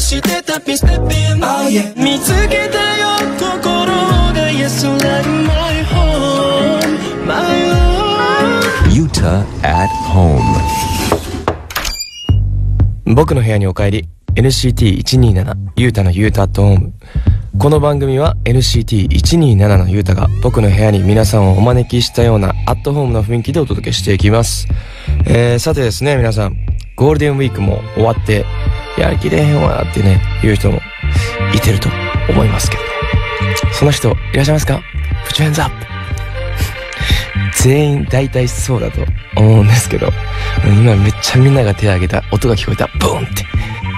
してたピンステッピン Oh yeah 見つけたよ心が Yes, like my home, my home Utah at home. 僕の部屋にお帰り NCT127 ゆうたのゆうたアットホームこの番組は NCT127 のゆうたが僕の部屋に皆さんをお招きしたようなアットホームな雰囲気でお届けしていきます。えー、さてですね皆さんゴールデンウィークも終わってやる気出へんわってね言う人もいてると思いますけどその人いらっしゃいますか？Put your hands up 全員大体そうだと思うんですけど、今めっちゃみんなが手を挙げた音が聞こえた。ブーンって。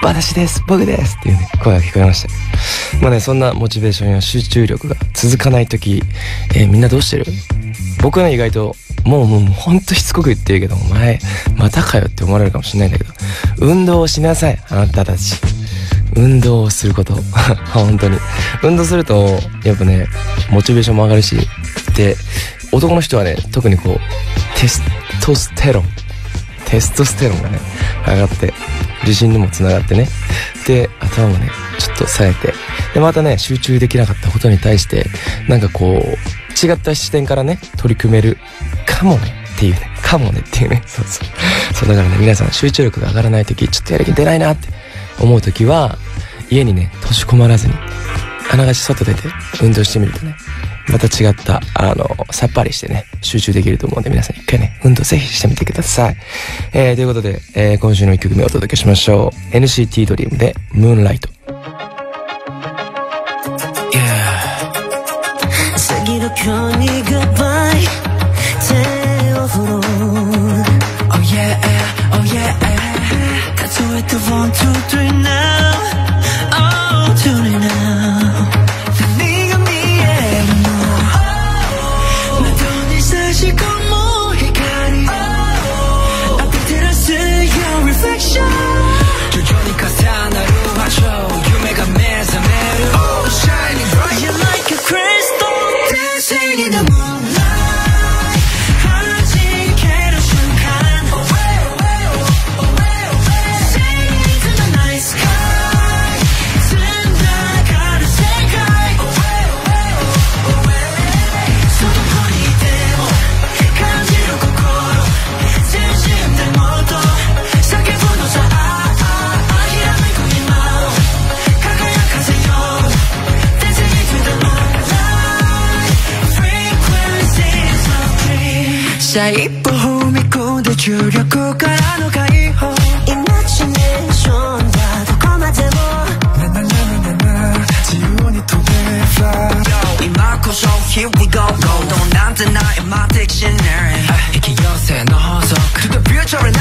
私です僕ですっていうね、声が聞こえました。まあね、そんなモチベーションや集中力が続かないとき、えーみんなどうしてる？僕は、意外と、もうもうほんとしつこく言ってるけど、お前、またかよって思われるかもしれないんだけど、運動をしなさい、あなたたち。運動をすること。本当に。運動すると、やっぱね、モチベーションも上がるし、で、男の人はね、特にこう、テストステロン。テストステロンがね、上がって、自信にもつながってね。で、頭もね、ちょっと冴えて。で、またね、集中できなかったことに対して、なんかこう、違った視点からね、取り組めるかもねっていうね、かもねっていうね。そうそう。そうだからね、皆さん集中力が上がらないとき、ちょっとやる気出ないなって思うときは、家にね、閉じ込まらずに、あながち外出て運動してみるとね、また違った、あの、さっぱりしてね、集中できると思うんで皆さん一回ね、運動ぜひしてみてください。えー、ということで、えー、今週の一曲目をお届けしましょう。NCT ドリームで、ムーンライト。세기로 편히 goodbye 태워로 Oh yeah, oh yeah 가져했던 one, two, three now Oh, tune it now さあ一歩踏み込んで重力からの解放 Imagination だどこまでも自由に飛べ fly 今こそ Here we go go どうなんてない My dictionary 引き寄せの法則 To the future and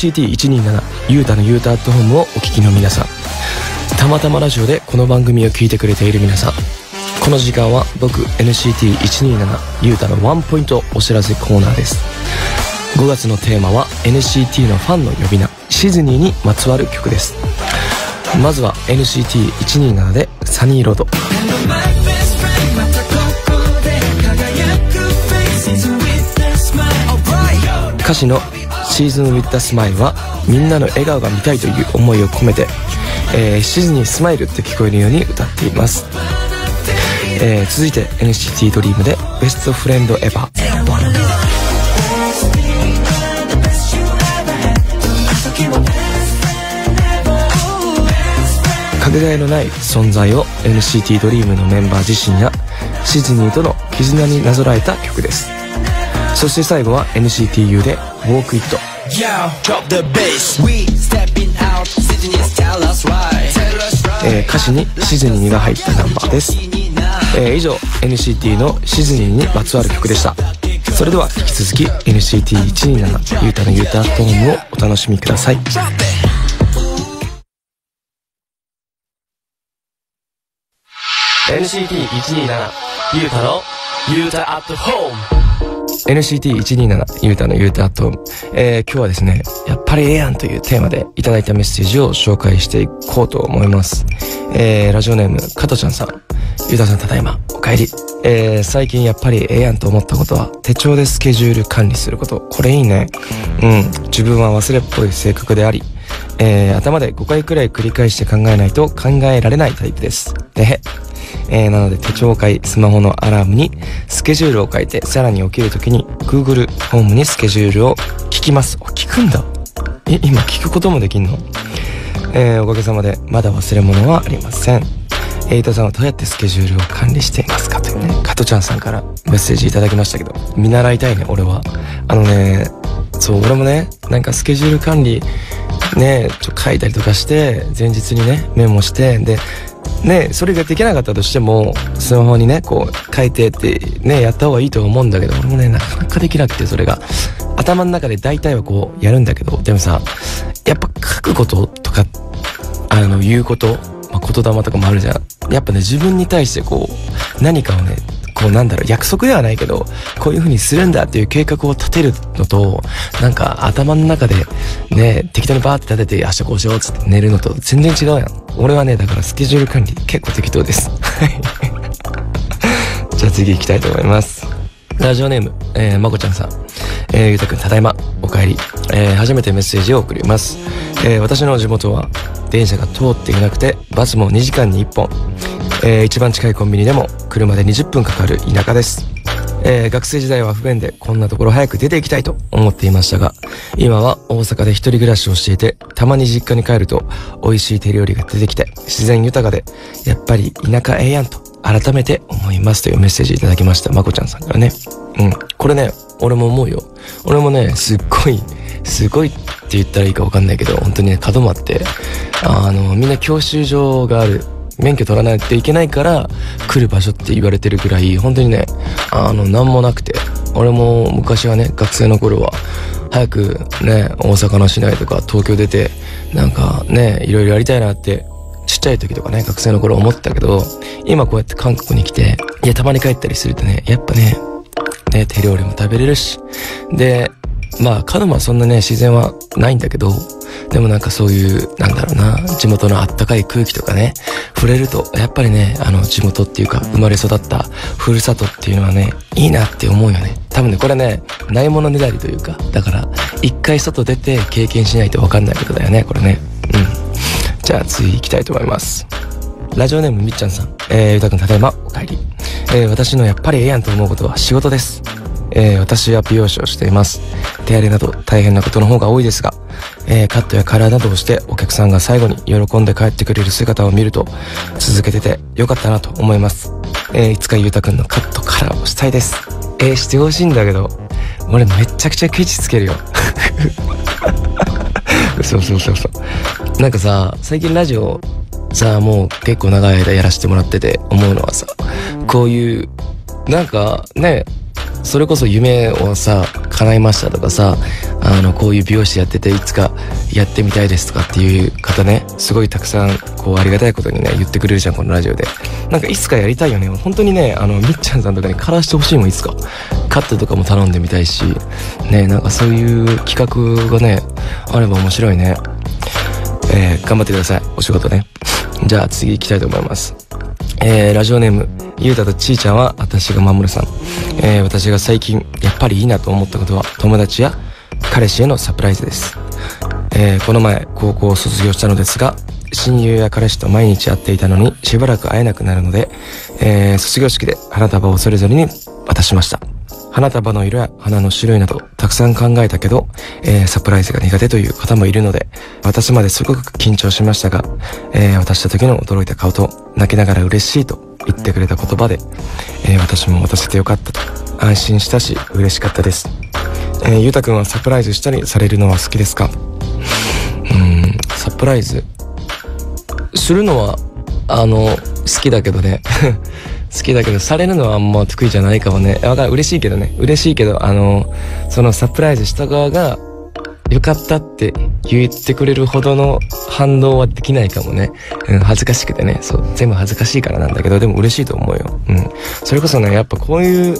NCT127 ゆうたのゆうたアットホームをお聞きの皆さん。たまたまラジオでこの番組を聞いてくれている皆さん。この時間は僕 NCT127 ゆうたのワンポイントお知らせコーナーです。5月のテーマは NCT のファンの呼び名シズニーにまつわる曲です。まずは NCT127 でサニーロード。歌詞の「シーズン・ウィッタ・スマイル」はみんなの笑顔が見たいという思いを込めて、えー、シズニースマイルって聞こえるように歌っています、えー続いて NCT ドリームで「ベストフレンドエバー」かけがえのない存在を NCT ドリームのメンバー自身やシズニーとの絆になぞらえた曲です。そして最後は NCTU で「Walk It」Yo, drop the bass. We stepping out, Sydney's tell us right. Tell us right. えー歌詞にシズニーが入ったナンバーです、えー以上 NCT のシズニーにまつわる曲でしたそれでは引き続き NCT127 ゆうたのゆうたアットホームをお楽しみください NCT127 ゆうたのゆうたアットホーム NCT127 ゆうたのゆうたと、えー今日はですねやっぱりええやんというテーマでいただいたメッセージを紹介していこうと思います、えーラジオネーム加藤ちゃんさんゆうたさんただいまお帰り、えー最近やっぱりええやんと思ったことは手帳でスケジュール管理すること。これいいね。うん。自分は忘れっぽい性格でありえー頭で5回くらい繰り返して考えないと考えられないタイプです。でへ。えーなので手帳を買い、スマホのアラームにスケジュールを書いて、さらに起きるときに Google ホームにスケジュールを聞きます。聞くんだ。え、今聞くこともできんの？えーおかげさまでまだ忘れ物はありません。エイトさんはどうやってスケジュールを管理していますかというね、加トちゃんさんからメッセージいただきましたけど、見習いたいね、俺は。あのね、そう、俺もね、なんかスケジュール管理、ね、ちょ書いたりとかして、前日にね、メモして、で、ね、それができなかったとしても、スマホにね、こう、書いてって、ね、やった方がいいと思うんだけど、俺もね、なかなかできなくて、それが。頭の中で大体はこう、やるんだけど、でもさ、やっぱ書くこととか、あの、言うこと、まあ、言霊とかもあるじゃん。やっぱね、自分に対してこう、何かをね、もうなんだろう、約束ではないけど、こういう風にするんだっていう計画を立てるのと、なんか頭の中でね、適当にバーって立てて、明日こうしようっつって寝るのと全然違うやん。俺はね、だからスケジュール管理結構適当です。はい。じゃあ次行きたいと思います。ラジオネーム、えー、まこちゃんさん。えー、ゆうたくんただいま、お帰り。えー、初めてメッセージを送ります。えー、私の地元は、電車が通っていなくて、バスも2時間に1本。えー、一番近いコンビニでも、車で20分かかる田舎です。えー、学生時代は不便で、こんなところ早く出ていきたいと思っていましたが、今は大阪で一人暮らしをしていて、たまに実家に帰ると、美味しい手料理が出てきて、自然豊かで、やっぱり田舎ええやんと、改めて思いますというメッセージいただきました。まこちゃんさんからね。うん。これね、俺も思うよ。俺もね、すっごい、すごいって言ったらいいかわかんないけど、本当にね、角間って、あの、みんな教習所がある、免許取らないといけないから来る場所って言われてるぐらい、本当にね、あの、なんもなくて、俺も昔はね、学生の頃は、早くね、大阪の市内とか東京出て、なんかね、いろいろやりたいなって、ちっちゃい時とかね、学生の頃思ったけど、今こうやって韓国に来て、いや、たまに帰ったりするとね、やっぱね、ね、手料理も食べれるし。で、まあ、カノマはそんなね、自然はないんだけど、でもなんかそういう、なんだろうな、地元のあったかい空気とかね、触れると、やっぱりね、あの、地元っていうか、生まれ育った、ふるさとっていうのはね、いいなって思うよね。多分ね、これね、ないものねだりというか、だから、一回外出て経験しないとわかんないことだよね、これね。うん。じゃあ次行きたいと思います。ラジオネームみっちゃんさん。えー、ゆたくんただいま、お帰り。えー、私のやっぱりええやんと思うことは仕事です。えー、私は美容師をしています。手荒れなど大変なことの方が多いですが、えー、カットやカラーなどをしてお客さんが最後に喜んで帰ってくれる姿を見ると、続けててよかったなと思います。えー、いつかゆうたくんのカットカラーをしたいです。えー、してほしいんだけど、俺めっちゃくちゃケチつけるよ。そうそうそうそう。なんかさ、最近ラジオさ、もう結構長い間やらせてもらってて思うのはさ、こういう、なんかね、それこそ夢をさ叶いましたとかさあのこういう美容師やってていつかやってみたいですとかっていう方ねすごいたくさんこうありがたいことにね言ってくれるじゃんこのラジオで。なんかいつかやりたいよね。本当にねあのみっちゃんさんとかにカラーしてほしいもんいつか。カットとかも頼んでみたいしねなんかそういう企画がねあれば面白いね。えー頑張ってください。お仕事ね。じゃあ次行きたいと思います。えーラジオネームゆうたとちーちゃんは私が守るさん、えー私が最近やっぱりいいなと思ったことは友達や彼氏へのサプライズです、えーこの前高校を卒業したのですが親友や彼氏と毎日会っていたのにしばらく会えなくなるので、えー卒業式で花束をそれぞれに渡しました。花束の色や花の種類などたくさん考えたけど、えーサプライズが苦手という方もいるので渡すまですごく緊張しましたが、えー渡した時の驚いた顔と泣きながら嬉しいと言ってくれた言葉で、えー私も渡せてよかったと。安心したし嬉しかったです、えーゆうたくんはサプライズしたりされるのは好きですか？うんサプライズ。するのはあの好きだけどね。好きだけどされるのはあんま得意じゃないかもね。わかる。嬉しいけどね。嬉しいけどあのそのサプライズした側がよかったって言ってくれるほどの反応はできないかもね。うん、恥ずかしくてね。そう。全部恥ずかしいからなんだけど、でも嬉しいと思うよ。うん。それこそね、やっぱこういう、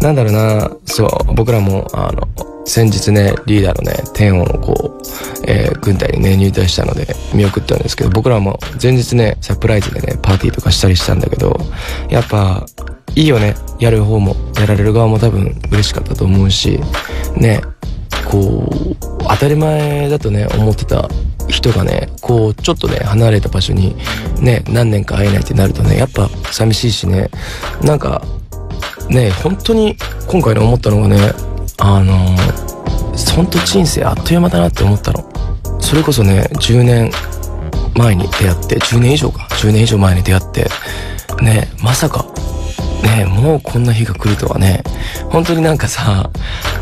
なんだろうな、そう、僕らも、あの、先日ね、リーダーのね、天音をこう、えー軍隊にね、入隊したので、見送ったんですけど、僕らも前日ね、サプライズでね、パーティーとかしたりしたんだけど、やっぱ、いいよね。やる方も、やられる側も多分嬉しかったと思うし、ね、こう、当たり前だとね、思ってた人がね、こう、ちょっとね、離れた場所に、ね、何年か会えないってなるとね、やっぱ寂しいしね、なんか、ね、本当に今回ね、思ったのがね、あのー、本当人生あっという間だなって思ったの。それこそね、10年前に出会って、10年以上か、10年以上前に出会って、ね、まさか、ねもうこんな日が来るとはね、本当になんかさ、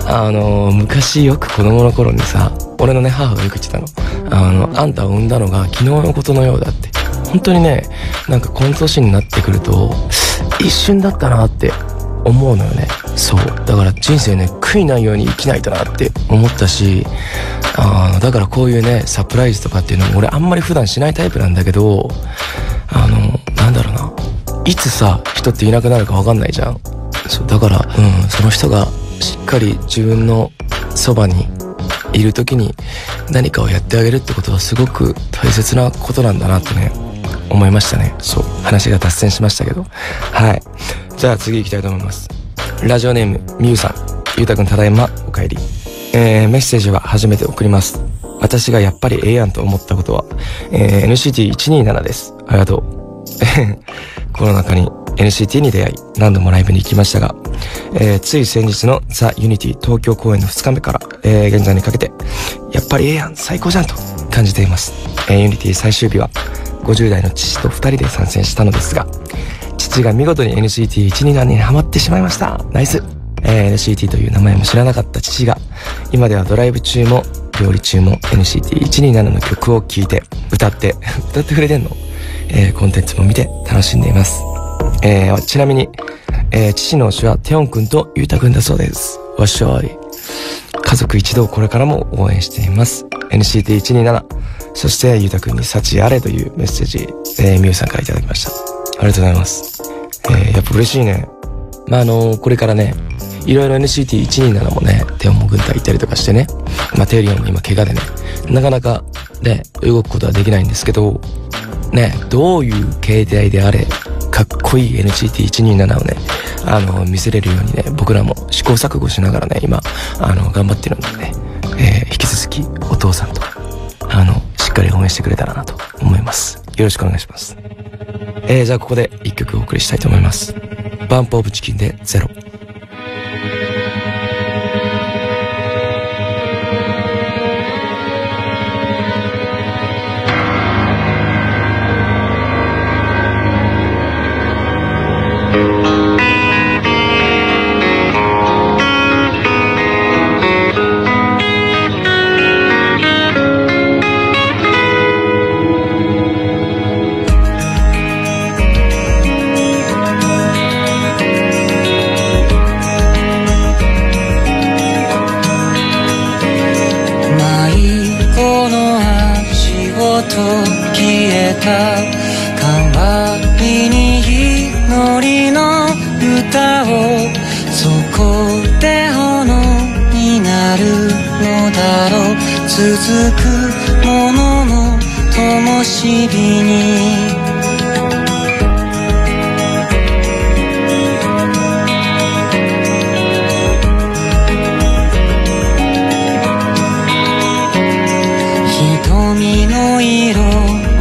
あの昔よく子供の頃にさ、俺のね、母がよく言ってたの。あの、あんたを産んだのが昨日のことのようだって。本当にね、なんかこの年になってくると、一瞬だったなって思うのよね。そう。だから人生ね、悔いないように生きないとなって思ったし、あの、だからこういうね、サプライズとかっていうのも俺あんまり普段しないタイプなんだけど、あの、なんだろう。いつさ、人っていなくなるかわかんないじゃん。そう、だから、うん、その人がしっかり自分のそばにいる時に何かをやってあげるってことはすごく大切なことなんだなってね、思いましたね。そう。話が脱線しましたけど。はい。じゃあ次行きたいと思います。ラジオネーム、みゆさん。ゆうたくんただいま、お帰り。えー、メッセージは初めて送ります。私がやっぱりええやんと思ったことは、えー、NCT127 です。ありがとう。コロナ禍に NCT に出会い、何度もライブに行きましたが、えーつい先日の THE UNITY 東京公演の2日目から、えー現在にかけて、やっぱりええやん、最高じゃんと感じています。えーユニティ最終日は、50代の父と2人で参戦したのですが、父が見事に NCT127 にハマってしまいました。ナイス。えー NCT という名前も知らなかった父が、今ではドライブ中も料理中も NCT127 の曲を聴いて、歌って、歌ってくれてんの？えーコンテンツも見て楽しんでいます。えーちなみに、えー父の推しはテオンくんとゆうたくんだそうです。わっしょい。家族一同これからも応援しています。NCT127。そしてゆうたくんに幸あれというメッセージ、えー、みゆさんからいただきました。ありがとうございます。えーやっぱ嬉しいね。まあ、あのこれからね、いろいろ NCT127 もね、テオンも軍隊行ったりとかしてね、まあ、テオリオンも今怪我でね、なかなかね、動くことはできないんですけど、ね、どういう形態であれ、かっこいい NCT127 をね、あの、見せれるようにね、僕らも試行錯誤しながらね、今、あの、頑張ってるのでね、えー引き続きお父さんと、あの、しっかり応援してくれたらなと思います。よろしくお願いします。えー、じゃあここで一曲お送りしたいと思います。バンプオブチキンでゼロ。「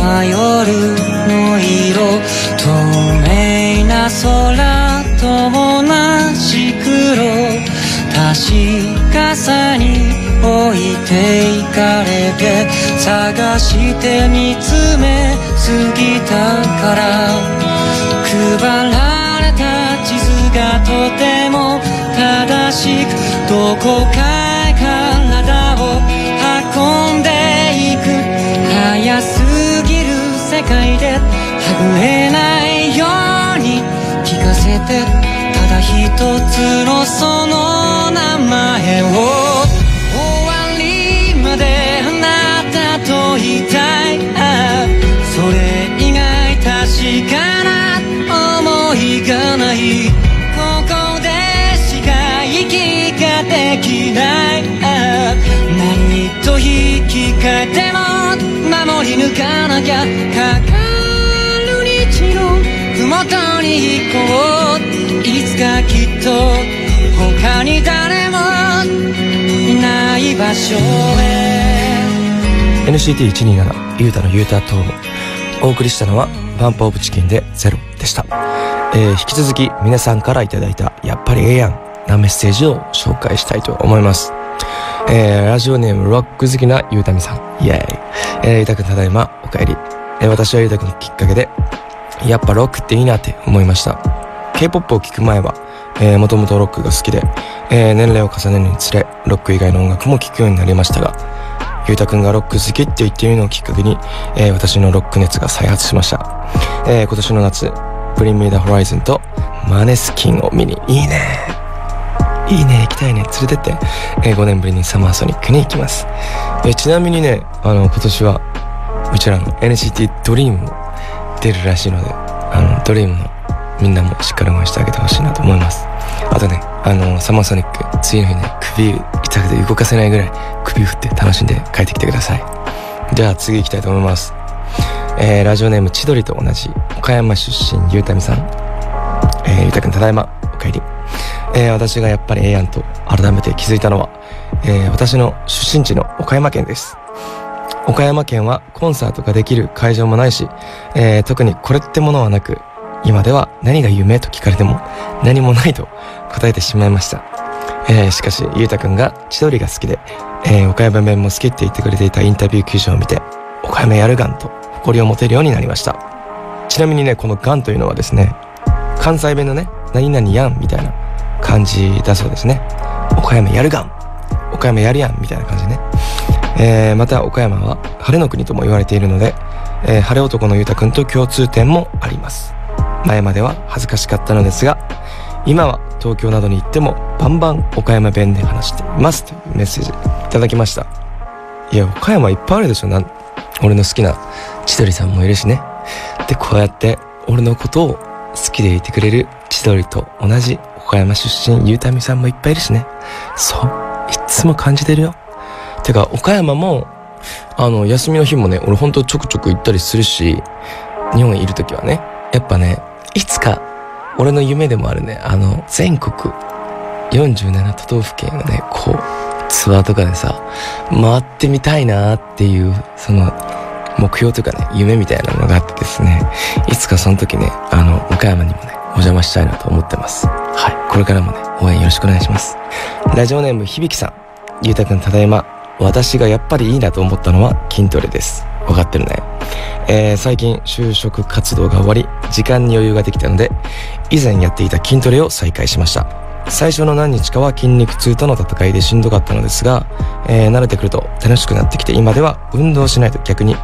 は夜の色透明な空と同じ黒確かさに置いていかれて探して見つめすぎたから。配られた地図がとても正しくどこかぐれないように聞かせてただ一つのその名前を終わりまであなたとい。たいそれ以外確かな思いがない。ここでしか息ができない何と引き換えても守り抜かなきゃかかるふもとに行こう。いつかきっと他に誰もいない場所へ。NCT127 ゆうたのゆうたトームお送りしたのはバンプオブチキンでゼロでした、えー引き続き皆さんからいただいたやっぱりええやんなメッセージを紹介したいと思います。えーラジオネームロック好きなゆうたみさん。イエーイ。えー、ゆうたくんただいまお帰り、えー私はゆうたくんきっかけでやっぱロックっていいなって思いました。K-POP を聴く前は、もともとロックが好きで、えー年齢を重ねるにつれロック以外の音楽も聴くようになりましたがゆうたくんがロック好きって言っているのをきっかけに、えー私のロック熱が再発しました、えー今年の夏ブリンミーダホライズンとマネスキンを見にいいね。いいね行きたいね。連れてって、えー5年ぶりにサマーソニックに行きます、えーちなみにねあの今年はうちらの NCT ドリームも出るらしいのであのドリームのみんなもしっかり応援してあげてほしいなと思います。あとねあのサマーソニック次の日ね首痛くて動かせないぐらい首振って楽しんで帰ってきてください。じゃあ次行きたいと思います。えーラジオネーム千鳥と同じ岡山出身ゆうたみさん。えーゆうたくんただいまお帰り。えー私がやっぱりええやんと改めて気づいたのは、えー私の出身地の岡山県です。岡山県はコンサートができる会場もないし、えー特にこれってものはなく今では何が夢と聞かれても何もないと答えてしまいました、えーしかしゆうたくんが千鳥が好きで、えー岡山弁も好きって言ってくれていたインタビュー記事を見て岡山やるがんと誇りを持てるようになりました。ちなみにねこのがんというのはですね関西弁のね何々やんみたいな感じだそうですね。岡山やるがん岡山やるやんみたいな感じね。えーまた岡山は晴れの国とも言われているので、えー晴れ男のゆうたくんと共通点もあります。前までは恥ずかしかったのですが今は東京などに行ってもバンバン岡山弁で話していますというメッセージいただきました。いや岡山いっぱいあるでしょ。な俺の好きな千鳥さんもいるしね。でこうやって俺のことを好きでいてくれる千鳥と同じ岡山出身ゆうたみさんもいっぱいいるしね。そういっつも感じてるよ。てか岡山もあの休みの日もね俺ほんとちょくちょく行ったりするし日本にいる時はねやっぱねいつか俺の夢でもあるねあの全国47都道府県をねこうツアーとかでさ回ってみたいなっていうその目標というかね夢みたいなのがあってですねいつかその時ねあの岡山にもねお邪魔したいなと思ってます。はい。これからもね応援よろしくお願いします。ラジオネーム響さん。ゆうたくんただいま。私がやっぱりいいなと思ったのは筋トレです。分かってるね。えー最近就職活動が終わり時間に余裕ができたので以前やっていた筋トレを再開しました。最初の何日かは筋肉痛との戦いでしんどかったのですが、えー慣れてくると楽しくなってきて今では運動しないと逆に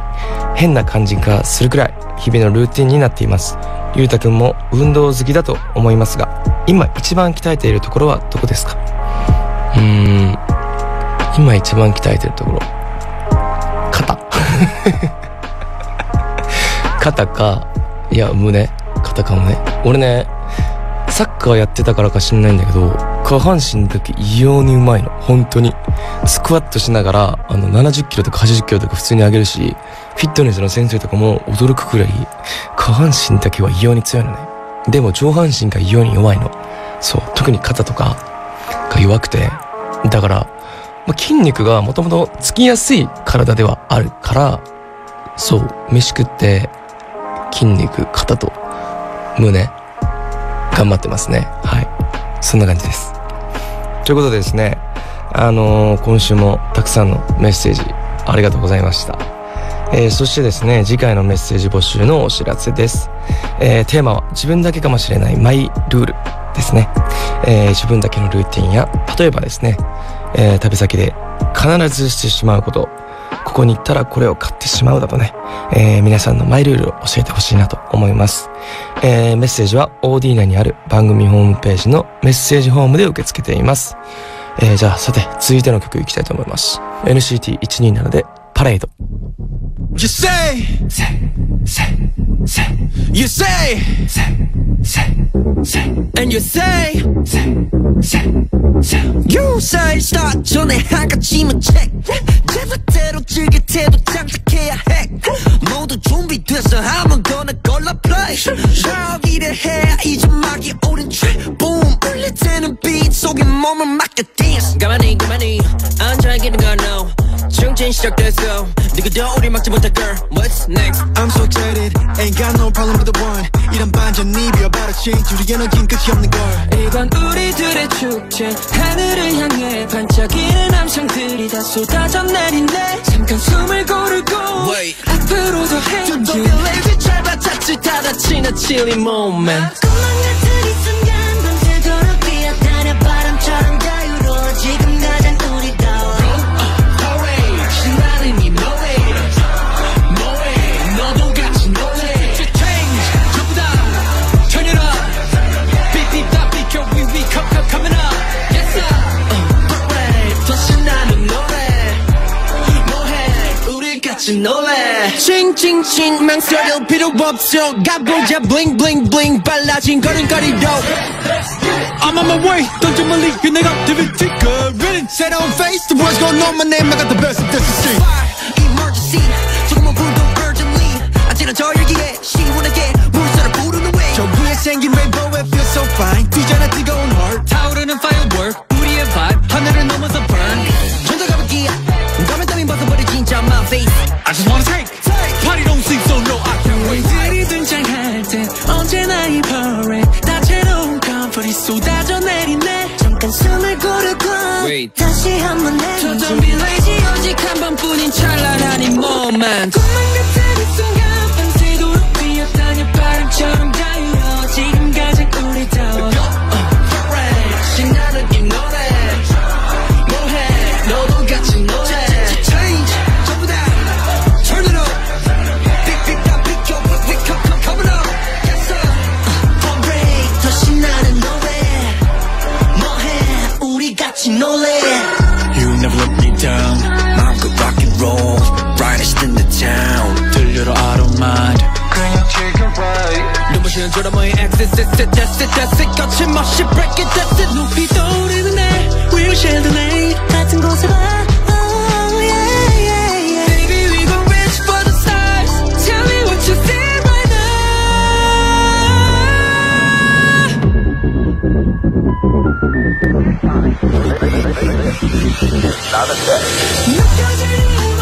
変な感じがするくらい日々のルーティンになっています。ゆうたくんも運動好きだと思いますが今一番鍛えているところはどこですか？うーん今一番鍛えてるところ。肩。かいや胸。肩か胸。俺ねサッカーやってたからか知んないんだけど下半身だけ異様にうまいの。本当に。スクワットしながらあの70キロとか80キロとか普通に上げるしフィットネスの先生とかも驚くくらい下半身だけは異様に強いのね。でも上半身が異様に弱いの。そう。特に肩とかが弱くて。だから、まあ、筋肉がもともとつきやすい体ではあるからそう飯食って筋肉肩と胸頑張ってますね。はい。そんな感じです。ということでですねあのー今週もたくさんのメッセージありがとうございました。えーそしてですね次回のメッセージ募集のお知らせです、えーテーマは自分だけかもしれないマイルールですね、え自分だけのルーティンや例えばですね、えー旅先で必ずしてしまうこと。ここに行ったらこれを買ってしまうだとね、えー皆さんのマイルールを教えてほしいなと思います、えーメッセージは OD 内にある番組ホームページのメッセージホームで受け付けています、えーじゃあさて続いての曲いきたいと思います。NCT127 で 파레이드. You say, say, say, say. You say, say, say, say. And you say, say, say, say. You say, start 전에 한 가지만 check. 제멋대로 즐길 태도 장착해야 해. 모두 준비돼서 한번 더나 걸러 play. 여기를 해야 이제 막이 오른 track. Boom, 울릴 때는 beat 속에 몸을 맡겨 dance. 가만히 가만히 앉아 있기는 거 no. 충진 시작됐어. 누구도 우리 막지 못할 girl What's next? I'm so excited Ain't got no problem with the one. 이런 반전 입이 about to change 우리 에너지는 끝이 없는 걸. 이건 우리들의 축제 하늘을 향해 반짝이는 암상들이 다 쏟아져 내린대. 잠깐 숨을 고르고 Wait. 앞으로 더 Don't be 행진 lazy 짧아 자칫 하다 지나치는 moment. 꿈만 같은 이 순간 밤새도록 뛰어다녀 바람처럼 자유로워. 지금 가장 우리 우리 같이 노래 칭칭칭 망설일 필요 없어 가보자 bling bling bling 빨라진 걸음걸이도 I'm on my way 던져 멀리 그 내가 activity good ready set on face the world's gonna know my name I got the best of this to see 놀래 You never let me down 마음껏 rock and roll Brightest in the town 들려도 I don't mind 눈부시는 드라마의 access that's it that's it that's it 거침없이 break it that's it 높이 떠오르는 내 We'll share the night 같은 곳으로 Not a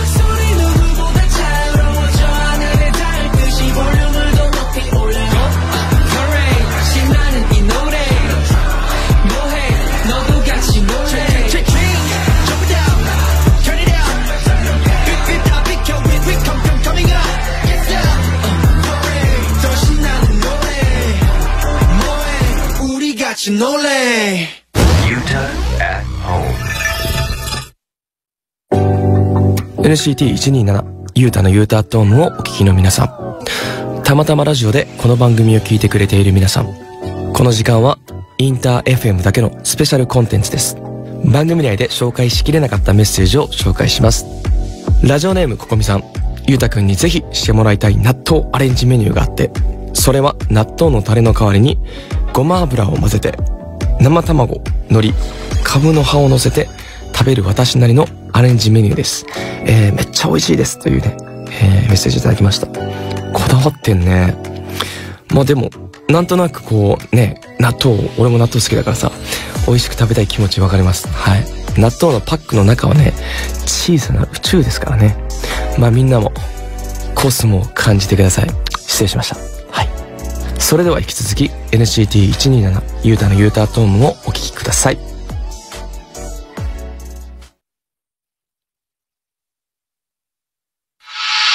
ニトリ NCT127 ユータのユータアットームをお聞きの皆さん。たまたまラジオでこの番組を聞いてくれている皆さん。この時間はインター FM だけのスペシャルコンテンツです。番組内で紹介しきれなかったメッセージを紹介します。ラジオネームここみさん。ゆうたくんにぜひしてもらいたい納豆アレンジメニューがあって、それは納豆のタレの代わりにごま油を混ぜて生卵海苔カブの葉を乗せて食べる私なりのアレンジメニューです、えー、めっちゃ美味しいです。というね、えーメッセージいただきました。こだわってんね。まあでもなんとなくこうね納豆俺も納豆好きだからさ美味しく食べたい気持ちわかります。はい。納豆のパックの中はね小さな宇宙ですからね。まあみんなもコスモを感じてください。失礼しました。それでは引き続き NCT127 ゆうたのゆうたアトームをお聴きください。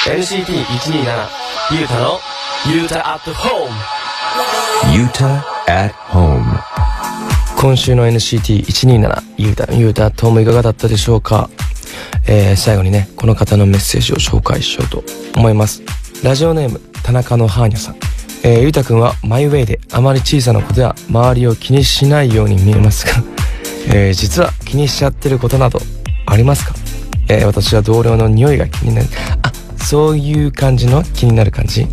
NCT127 ゆうたのゆうたアットホーム。Yuta at home. 今週の NCT127 ゆうたのゆうたともいかがだったでしょうか？えー、最後にねこの方のメッセージを紹介しようと思います。ラジオネーム田中のハーニャさんえー、ゆうたくんはマイウェイであまり小さなことや周りを気にしないように見えますが、えー、実は気にしちゃってることなどありますか、えー、私は同僚の匂いが気になる。あそういう感じの気になる感じ？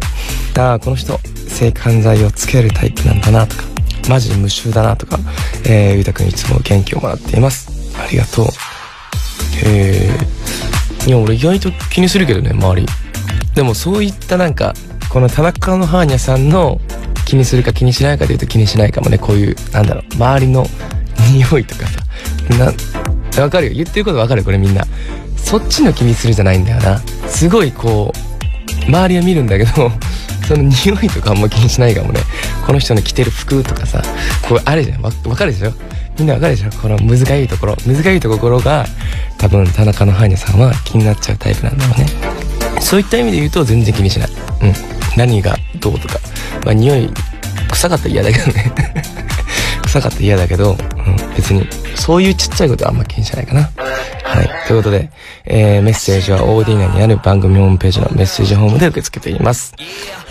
ああこの人制汗剤をつけるタイプなんだなとかマジ無臭だなとか、えー、ゆうたくんいつも元気をもらっています。ありがとう。へえいや俺意外と気にするけどね周り。でもそういったなんかこの田中のハーニャさんの気にするか気にしないかというと気にしないかもねこういうなんだろう周りの匂いとかさ。なわかるよ。言ってることわかるこれみんな。そっちの気にするじゃないんだよな。すごいこう周りは見るんだけど その匂いとかあんま気にしないかもね。この人の着てる服とかさこうあるじゃん。わわかるでしょ？みんなわかるでしょ？この難しいところ。難しいところが多分田中のハーニャさんは気になっちゃうタイプなんだろうね。そういった意味で言うと全然気にしない。うん。何がどうとかまあ匂い臭かったら嫌だけどね 臭かったら嫌だけど、うん、別にそういうちっちゃいことはあんま気にしないかなはい。ということで、えー、メッセージは OD 内にある番組ホームページのメッセージホームで受け付けています。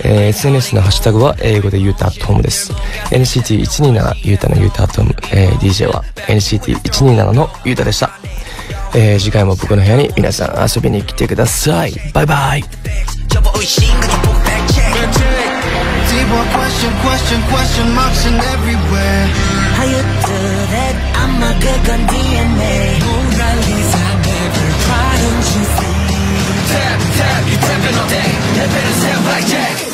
えー、SNS のハッシュタグは英語でユータアットホームです。NCT127 ユータのユータアトーム、えー、DJ は NCT127 のユータでした。えー、次回も僕の部屋に皆さん遊びに来てください。バイバイ。were question, question, question marks in everywhere How you do that? I'm a good gun DNA Mona Lisa, baby, why don't you see? Tap, tap, you tapping all day, you better sound like Jack